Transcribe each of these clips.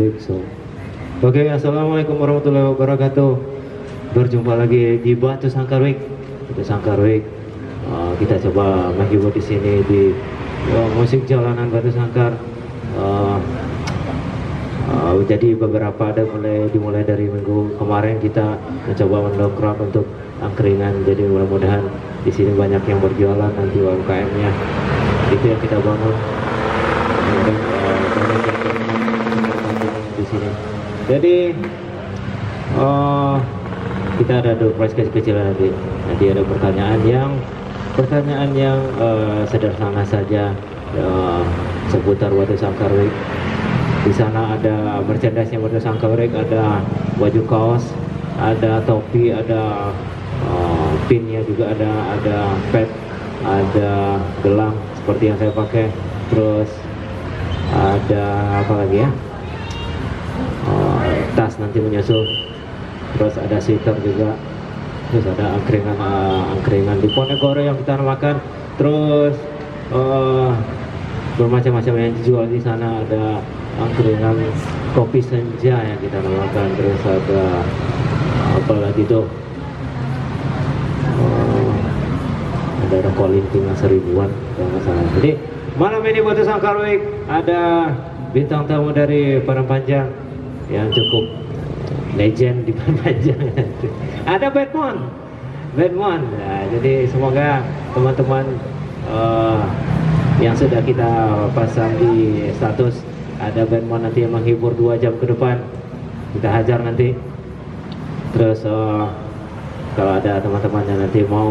So. Oke, assalamualaikum warahmatullahi wabarakatuh. Berjumpa lagi di Batu Sangkarwik. Batu Sangkarwik. Uh, kita coba menghibur di sini di uh, musik jalanan Batu Sangkar. Uh, uh, jadi beberapa ada mulai dimulai dari minggu kemarin kita mencoba mendongkrak untuk angkringan. Jadi mudah-mudahan di sini banyak yang berjualan nanti UMKM-nya. Itu yang kita bangun. Dan, uh, banyak yang bermanfaat di sini. Jadi uh, kita ada door prize kecil-kecilan nanti. Nanti ada pertanyaan yang pertanyaan yang uh, sederhana saja uh, seputar Watu Sangkarwik. Di sana ada merchandise-nya Watu Sangkarwik, ada baju kaos, ada topi, ada uh, pinnya juga ada, ada pet, ada gelang seperti yang saya pakai. Terus ada apa lagi ya? Tas nanti menyusul. Terus ada sweater juga. Terus ada angkringan uh, angkringan di Ponegoro yang kita namakan. Terus uh, bermacam-macam yang dijual di sana. Ada angkringan kopi senja yang kita namakan. Terus ada apa lagi tuh? Uh, ada rokok linting seribuan kalau nggak salah. Jadi malam ini buat Sangkarwik ada bintang tamu dari Padang Panjang yang cukup legend di Panjang. Ada Batman, Batman. Nah, jadi semoga teman-teman uh, yang sudah kita pasang di status ada Batman nanti yang menghibur dua jam ke depan kita hajar nanti. Terus uh, kalau ada teman-teman yang nanti mau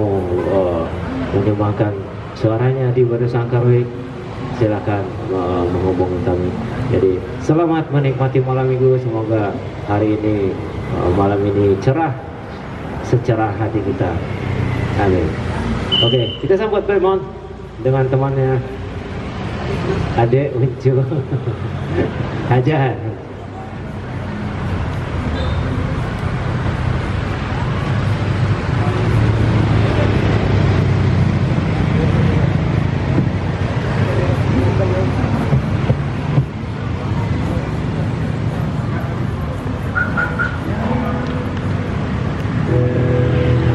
uh, menyumbangkan suaranya di Baru Sangkarwik silakan uh, menghubungi kami. Jadi selamat menikmati malam minggu. Semoga hari ini uh, malam ini cerah secerah hati kita. Amin. Oke, kita sambut Belmont dengan temannya Ade Uncu Hajar.